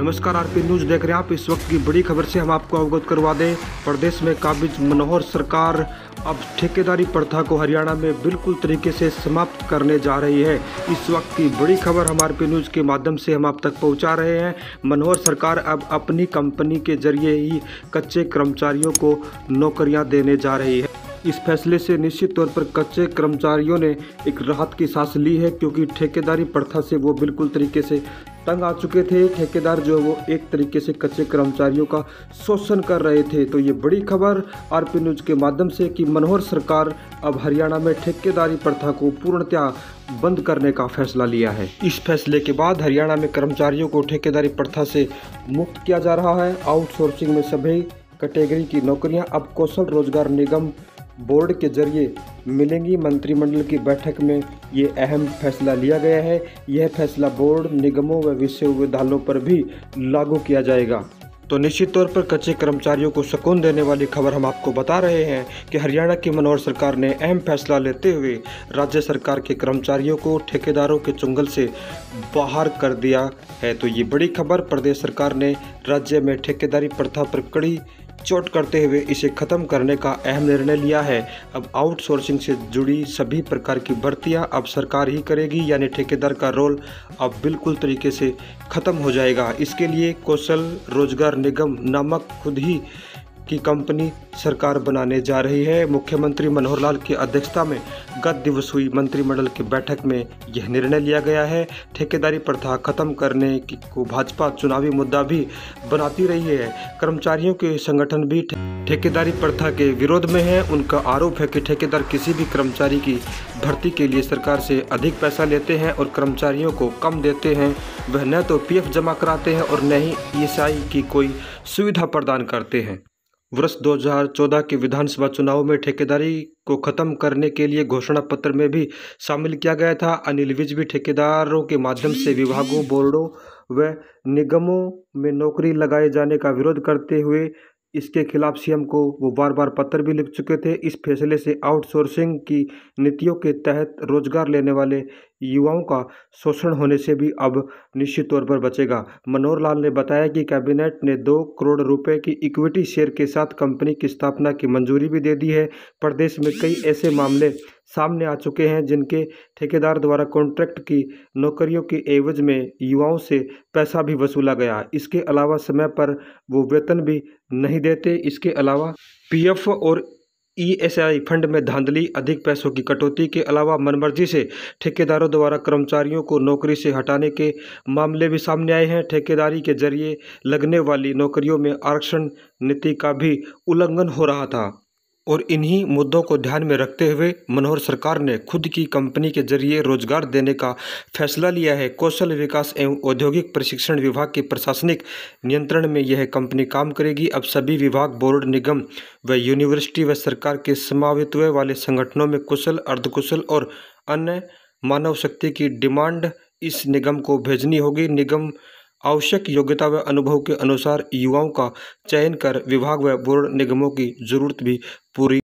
नमस्कार, RP news देख रहे हैं आप। इस वक्त की बड़ी खबर से हम आपको अवगत करवा दें, प्रदेश में काबिज मनोहर सरकार अब ठेकेदारी प्रथा को हरियाणा में बिल्कुल तरीके से समाप्त करने जा रही है। इस वक्त की बड़ी खबर हम आरपी न्यूज़ के माध्यम से हम आप तक पहुँचा रहे हैं। मनोहर सरकार अब अपनी कंपनी के ज़रिए ही कच्चे कर्मचारियों को नौकरियाँ देने जा रही है। इस फैसले से निश्चित तौर पर कच्चे कर्मचारियों ने एक राहत की सांस ली है, क्योंकि ठेकेदारी प्रथा से वो बिल्कुल तरीके से तंग आ चुके थे। ठेकेदार जो है वो एक तरीके से कच्चे कर्मचारियों का शोषण कर रहे थे। तो ये बड़ी खबर आरपी न्यूज़ के माध्यम से कि मनोहर सरकार अब हरियाणा में ठेकेदारी प्रथा को पूर्णतया बंद करने का फैसला लिया है। इस फैसले के बाद हरियाणा में कर्मचारियों को ठेकेदारी प्रथा से मुक्त किया जा रहा है। आउटसोर्सिंग में सभी कैटेगरी की नौकरियाँ अब कौशल रोज़गार निगम बोर्ड के ज़रिए मिलेंगी मंत्रिमंडल की बैठक में ये अहम फैसला लिया गया है। यह फैसला बोर्ड, निगमों व विश्वविद्यालयों पर भी लागू किया जाएगा। तो निश्चित तौर पर कच्चे कर्मचारियों को सुकून देने वाली खबर हम आपको बता रहे हैं कि हरियाणा की मनोहर सरकार ने अहम फैसला लेते हुए राज्य सरकार के कर्मचारियों को ठेकेदारों के चुंगल से बाहर कर दिया है। तो ये बड़ी खबर प्रदेश सरकार ने राज्य में ठेकेदारी प्रथा पर कड़ी चोट करते हुए इसे ख़त्म करने का अहम निर्णय लिया है। अब आउटसोर्सिंग से जुड़ी सभी प्रकार की भर्तियाँ अब सरकार ही करेगी, यानी ठेकेदार का रोल अब बिल्कुल तरीके से ख़त्म हो जाएगा। इसके लिए कौशल रोज़गार निगम नामक खुद ही की कंपनी सरकार बनाने जा रही है। मुख्यमंत्री मनोहर लाल की अध्यक्षता में गत दिवस हुई मंत्रिमंडल की बैठक में यह निर्णय लिया गया है। ठेकेदारी प्रथा खत्म करने की को भाजपा चुनावी मुद्दा भी बनाती रही है। कर्मचारियों के संगठन भी ठेकेदारी प्रथा के विरोध में है। उनका आरोप है कि ठेकेदार किसी भी कर्मचारी की भर्ती के लिए सरकार से अधिक पैसा लेते हैं और कर्मचारियों को कम देते हैं। वह न तो पीएफ जमा कराते हैं और न ही ईएसआई की कोई सुविधा प्रदान करते हैं। वर्ष 2014 के विधानसभा चुनाव में ठेकेदारी को खत्म करने के लिए घोषणा पत्र में भी शामिल किया गया था। अनिल विज भी ठेकेदारों के माध्यम से विभागों, बोर्डों व निगमों में नौकरी लगाए जाने का विरोध करते हुए इसके खिलाफ सीएम को वो बार बार पत्र भी लिख चुके थे। इस फैसले से आउटसोर्सिंग की नीतियों के तहत रोज़गार लेने वाले युवाओं का शोषण होने से भी अब निश्चित तौर पर बचेगा। मनोहर लाल ने बताया कि कैबिनेट ने दो करोड़ रुपए की इक्विटी शेयर के साथ कंपनी की स्थापना की मंजूरी भी दे दी है। प्रदेश में कई ऐसे मामले सामने आ चुके हैं, जिनके ठेकेदार द्वारा कॉन्ट्रैक्ट की नौकरियों के एवज में युवाओं से पैसा भी वसूला गया। इसके अलावा समय पर वो वेतन भी नहीं देते। इसके अलावा पीएफ और ईएसआई फंड में धांधली, अधिक पैसों की कटौती के अलावा मनमर्जी से ठेकेदारों द्वारा कर्मचारियों को नौकरी से हटाने के मामले भी सामने आए हैं। ठेकेदारी के ज़रिए लगने वाली नौकरियों में आरक्षण नीति का भी उल्लंघन हो रहा था। और इन्हीं मुद्दों को ध्यान में रखते हुए मनोहर सरकार ने खुद की कंपनी के ज़रिए रोज़गार देने का फैसला लिया है। कौशल विकास एवं औद्योगिक प्रशिक्षण विभाग के प्रशासनिक नियंत्रण में यह कंपनी काम करेगी। अब सभी विभाग, बोर्ड, निगम व यूनिवर्सिटी व सरकार के समावित्व वाले संगठनों में कुशल, अर्धकुशल और अन्य मानव शक्ति की डिमांड इस निगम को भेजनी होगी। निगम आवश्यक योग्यता व अनुभव के अनुसार युवाओं का चयन कर विभाग व बोर्ड निगमों की ज़रूरत भी पूरी